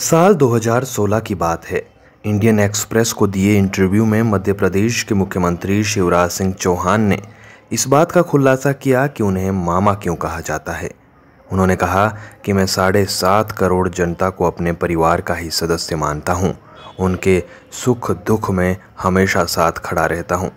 साल 2016 की बात है। इंडियन एक्सप्रेस को दिए इंटरव्यू में मध्य प्रदेश के मुख्यमंत्री शिवराज सिंह चौहान ने इस बात का खुलासा किया कि उन्हें मामा क्यों कहा जाता है। उन्होंने कहा कि मैं साढ़े सात करोड़ जनता को अपने परिवार का ही सदस्य मानता हूँ। उनके सुख दुख में हमेशा साथ खड़ा रहता हूँ।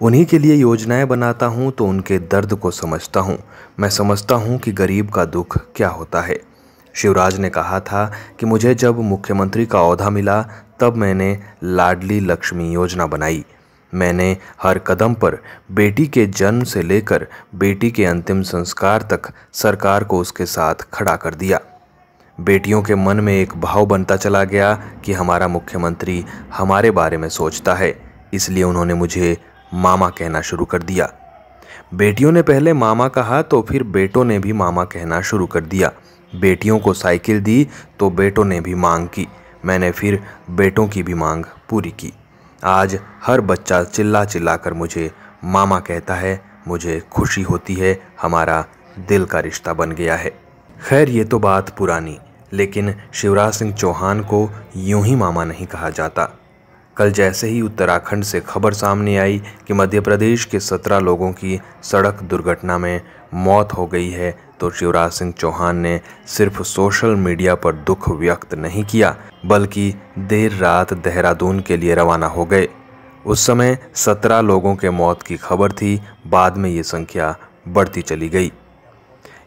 उन्हीं के लिए योजनाएँ बनाता हूँ तो उनके दर्द को समझता हूँ। मैं समझता हूँ कि गरीब का दुख क्या होता है। शिवराज ने कहा था कि मुझे जब मुख्यमंत्री का अहदा मिला, तब मैंने लाडली लक्ष्मी योजना बनाई। मैंने हर कदम पर बेटी के जन्म से लेकर बेटी के अंतिम संस्कार तक सरकार को उसके साथ खड़ा कर दिया। बेटियों के मन में एक भाव बनता चला गया कि हमारा मुख्यमंत्री हमारे बारे में सोचता है, इसलिए उन्होंने मुझे मामा कहना शुरू कर दिया। बेटियों ने पहले मामा कहा तो फिर बेटों ने भी मामा कहना शुरू कर दिया। बेटियों को साइकिल दी तो बेटों ने भी मांग की। मैंने फिर बेटों की भी मांग पूरी की। आज हर बच्चा चिल्ला चिल्ला कर मुझे, मामा कहता है, मुझे खुशी होती है, हमारा दिल का रिश्ता बन गया है। खैर, ये तो बात पुरानी, लेकिन शिवराज सिंह चौहान को यूँ ही मामा नहीं कहा जाता। कल जैसे ही उत्तराखंड से खबर सामने आई कि मध्य प्रदेश के सत्रह लोगों की सड़क दुर्घटना में मौत हो गई है तो शिवराज सिंह चौहान ने सिर्फ़ सोशल मीडिया पर दुख व्यक्त नहीं किया, बल्कि देर रात देहरादून के लिए रवाना हो गए। उस समय सत्रह लोगों के मौत की खबर थी, बाद में ये संख्या बढ़ती चली गई।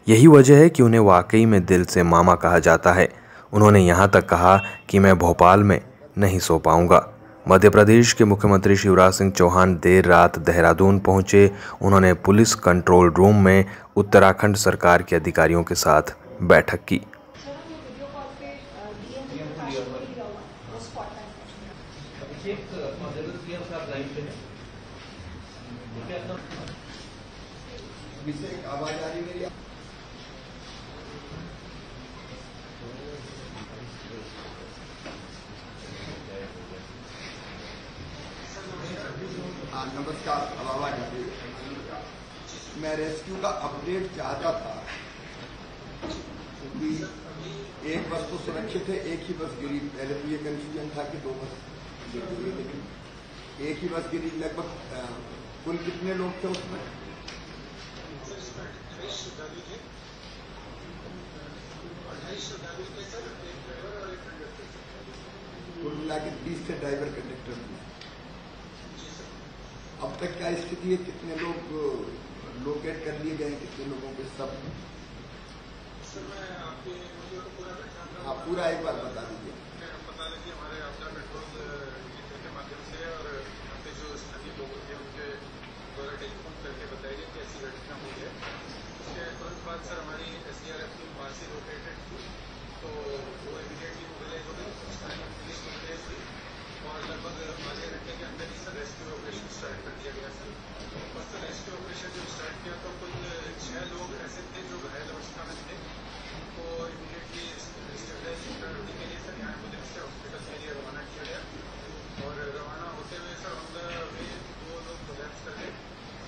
यही वजह है कि उन्हें वाकई में दिल से मामा कहा जाता है। उन्होंने यहाँ तक कहा कि मैं भोपाल में नहीं सो पाऊँगा। मध्य प्रदेश के मुख्यमंत्री शिवराज सिंह चौहान देर रात देहरादून पहुँचे। उन्होंने पुलिस कंट्रोल रूम में उत्तराखंड सरकार के अधिकारियों के साथ बैठक की। नमस्कार, अलावा मैं रेस्क्यू का अपडेट चाहता था। क्योंकि एक बस तो सुरक्षित है, एक ही बस गिरी। पहले तो ये कंफ्यूजन था कि दो बस लेकिन एक ही बस गिरी, लगभग कुल कितने लोग थे उसमें? कुल मिला के बीस थे ड्राइवर कंडक्टर तक क्या स्थिति है? कितने लोग लोकेट कर लिए गए कितने लोगों के सब? आप पूरा एक बार बता दीजिए। बता दीजिए हमारे आपदा पेट्रोल के माध्यम से और यहाँ पे जो स्थानीय लोग थे उनके द्वारा टेलीफोन करके बताया गया कि ऐसी घटना हुई है उसके तुरंत बाद सर हमारी S D R F team वहाँ से लोकेटेड थी तो वो इमीडिएटली मोबिलाइज हो गई स्थानीय पुलिस मोबिलाइज हुई और लगभग आधे घंटे के अंदर ही सर रेस्क्यू ऑपरेशन स्टार्ट कर दिया गया सर और सर रेस्क्यू ऑपरेशन जब स्टार्ट किया तो कुल छह लोग ऐसे थे जो घायल अवस्था में थे तो इमीडिएटली स्टेबलाइजिंग प्रायोरिटी के लिए सर यहाँ एंबुलेंस से हॉस्पिटल के लिए रवाना किया गया और रवाना होते हुए सर ऑन द वे दो लोग कोलैप्स कर गए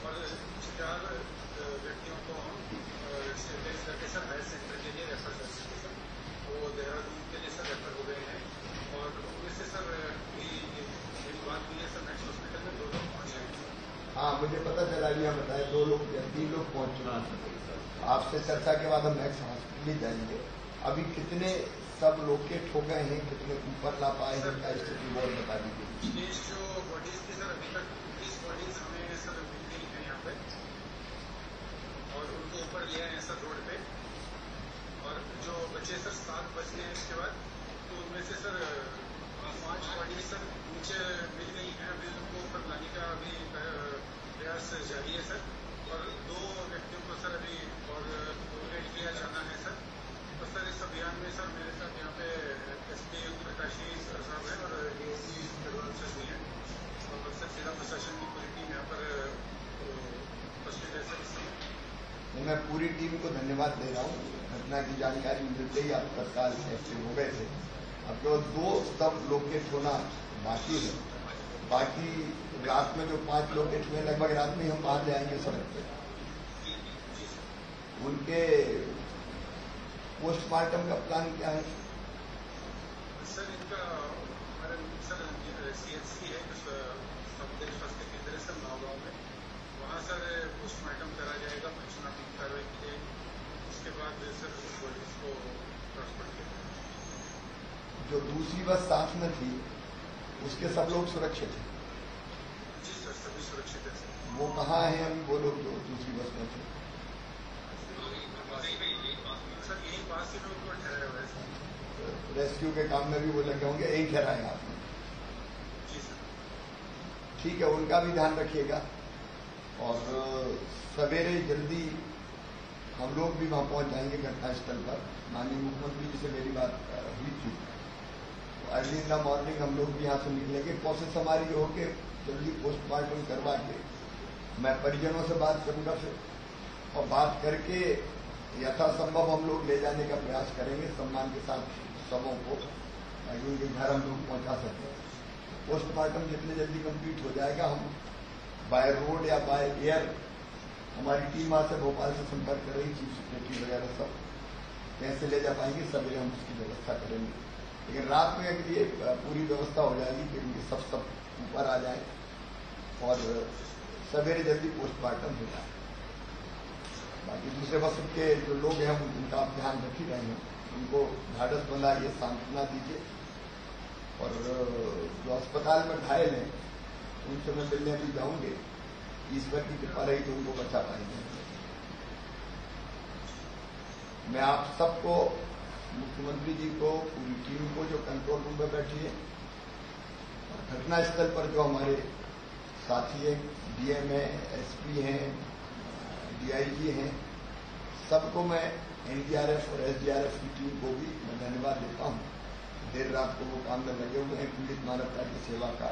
और चार व्यक्तियों को हम स्टेबलाइज करके सर हायर सेंटर के लिए रेफर कर सके सर वो देहरादून के लिए सर रेफर हो गए हैं और उनमें से सर मेरी बात हुई है सर नेक्स्ट हॉस्पिटल में दो लोग पहुँच गए हाँ मुझे पता चला ये बताए दो लोग तीन लोग पहुँच चुके हैं। आपसे चर्चा के बाद हम नेक्स्ट हॉस्पिटल ही जाएँगे। अभी कितने सब लोग हो गए हैं कितने ऊपर ला पाए हैं क्या स्थिति बहुत बता दीजिए जो बॉडीज थी सर अभी तक बीस बॉडीज हमें सर मिल गई है यहाँ पे और उनको ऊपर लिया है सर रोड पे और जो बचे सर सात बचने हैं इसके बाद तो उनमें से सर पाँच बॉडी सर नीचे मिल गई हैं अभी उनको ऊपर लाने का अभी प्रयास जारी है सर और दो व्यक्तियों को सर अभी और लोकेट किया जाना है सर तो सर इस अभियान में सर मेरे साथ यहाँ पे एस पी प्रकाशी सर साहब हैं और D S C Garhwal sir भी हैं और सर जिला प्रशासन की पूरी टीम यहाँ पर उपस्थित है सर इस समय मैं पूरी टीम को धन्यवाद दे रहा हूँ घटना की जानकारी मिलते ही आप तत्काल एक्टिव हो गए थे। अब जो दो सब लोकेट होना बाकी है। बाकी रात में जो पाँच लोकेट हुए, लगभग रात में हम बाहर जाएँगे सड़क पर उनके पोस्टमार्टम का प्लान क्या है? सर हमारे सर सीएचसी है जो सामुदायिक स्वास्थ्य केंद्र है सर नौगांव में वहाँ सर पोस्टमार्टम करा जाएगा पंचनामा कार्रवाई की जाएगी उसके बाद सर इसको ट्रांसफ़र किया जाएगा जो दूसरी बस साथ में थी उसके सब लोग सुरक्षित हैं। जी सर सुरक्षित वो कहाँ हैं अभी वो लोग जो दूसरी बस में थे। रेस्क्यू के काम में भी वो लगे होंगे यही ठहराए आपने जी ठीक है उनका भी ध्यान रखिएगा। और सवेरे जल्दी हम लोग भी वहाँ पहुँच जाएँगे घटनास्थल पर। माननीय मुख्यमंत्री जी से मेरी बात हुई थी। अर्ली इन द मॉर्निंग हम लोग भी यहाँ से निकलेंगे प्रोसेस हमारी ये हो कि जल्दी पोस्टमार्टम करवा के मैं परिजनों से बात करूँगा फिर। और बात करके यथासंभव हम लोग ले जाने का प्रयास करेंगे, सम्मान के साथ सबों को, ताकि उनके घर हम लोग पहुँचा सकें। पोस्टमार्टम जितने जल्दी कंप्लीट हो जाएगा, हम बाय रोड या बाय एयर हमारी टीम वहाँ से भोपाल से संपर्क कर रही चीफ सेक्रेटरी वगैरह सब। कैसे ले जा पाएँगे सवेरे हम उसकी व्यवस्था करेंगे। लेकिन रात में ये पूरी व्यवस्था हो जाएगी कि इनके सब सब ऊपर आ जाए और सवेरे जल्दी पोस्टमार्टम हो जाए। बाकी दूसरे बस के जो लोग हैं उनका आप ध्यान रख ही रहे हैं। उनको ढाढ़स बनाइए सांत्वना दीजिए। और जो अस्पताल में घायल हैं, उनसे मैं मिलने भी जाऊँगे। ईश्वर की कृपा रही तो उनको बचा पाएँगे। मैं आप सबको मुख्यमंत्री जी को, पूरी टीम को जो कंट्रोल रूम में बैठी है, और घटनास्थल पर जो हमारे साथी हैं डीएम है एसपी हैं डीआईजी हैं, सबको मैं एनडीआरएफ और एसडीआरएफ की टीम को भी मैं धन्यवाद देता हूँ। देर रात को वो काम में लगे हुए हैं, पीड़ित मानवता की सेवा का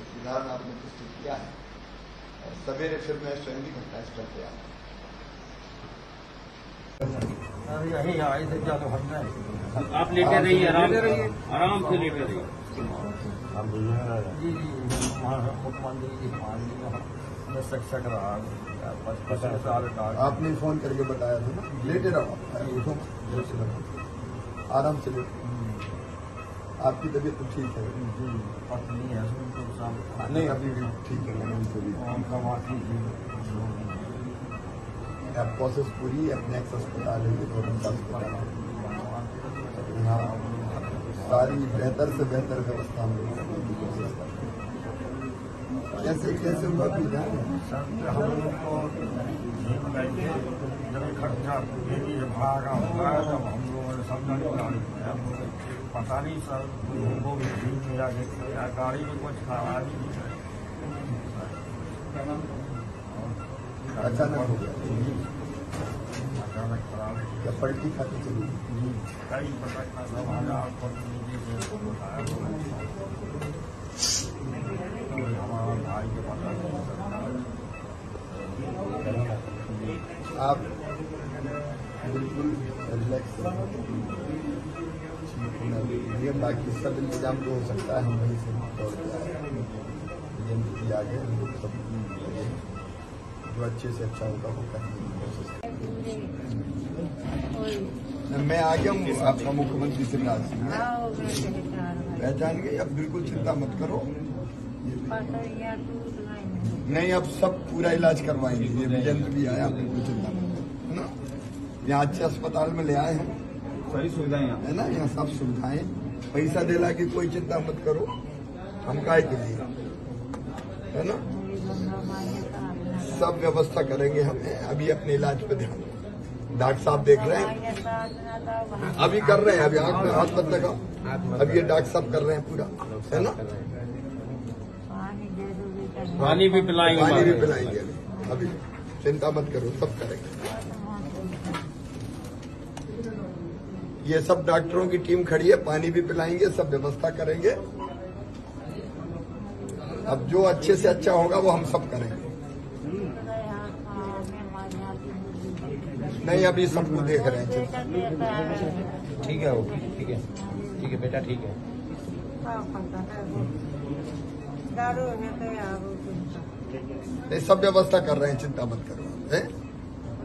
एक उदाहरण आपने प्रस्तुत किया है। और सवेरे फिर मैं स्वयं भी घटनास्थल पे आऊँ अरे यही तो हमने आप लेटे रहिए आराम आराम से लेटे रहिए। जी जी मुख्यमंत्री जी। माननीय शिक्षक रहा पचास साल का आपने फ़ोन करके बताया था ना? लेटे रहो। आराम से लेटो। आपकी तबीयत तो ठीक है? जी पत्नी है उनको सब नहीं अभी भी ठीक है। अब प्रोसेस पूरी अपने नेक्स्ट अस्पताल है यहाँ सारी बेहतर से बेहतर व्यवस्था हम कैसे कैसे हुआ भी हम लोग को जब खर्चा भागा हम लोगों ने गाड़ी पता नहीं सर उनको भी झीम मिला के गाड़ी में कुछ नहीं अचानक हो गया। अचानक खराब या पलटी खाती चली। आप बिल्कुल रिलैक्स ये बाकी सब इंतज़ाम जो हो सकता है, हम वहीं से दौड़ के आए एजेंट आ गए हम लोग सब जो अच्छे से अच्छा होगा वो करने की कोशिश मैं आ गया हूँ आपका मुख्यमंत्री शिवराज सिंह पहचान गई अब बिल्कुल चिंता मत करो। नहीं अब सब पूरा इलाज करवाएँगे। ये विजेंद्र भी आया बिल्कुल चिंता मत करो है ना? यहाँ अच्छे अस्पताल में ले आए हैं। सारी सुविधाएँ है ना? यहाँ सब सुविधाएँ। पैसा देला की कोई चिंता मत करो। हम काय के लिए? है ना? सब व्यवस्था करेंगे हम अभी अपने इलाज पे ध्यान डॉक्टर साहब देख रहे हैं। अभी कर रहे हैं अभी आँख में हाथ मत लगाओ। अब ये डॉक्टर साहब कर रहे हैं पूरा है ना? पानी भी पिलाएँगे पानी भी पिलाएँगे। अभी अभी चिंता मत करो सब करेंगे। ये सब डॉक्टरों की टीम खड़ी है पानी भी पिलाएँगे सब व्यवस्था करेंगे। अब जो अच्छे से अच्छा होगा वो हम सब करेंगे। नहीं अभी सबको देख रहे हैं। ठीक है ओके ठीक है। ठीक है बेटा ठीक है। नहीं सब व्यवस्था कर रहे हैं चिंता मत करो?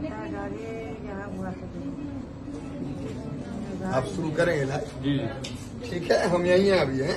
गाड़ी यहाँ हुआ आप शुरू करें इलाज जी जी। ठीक है हम यहीं हैं अभी हैं?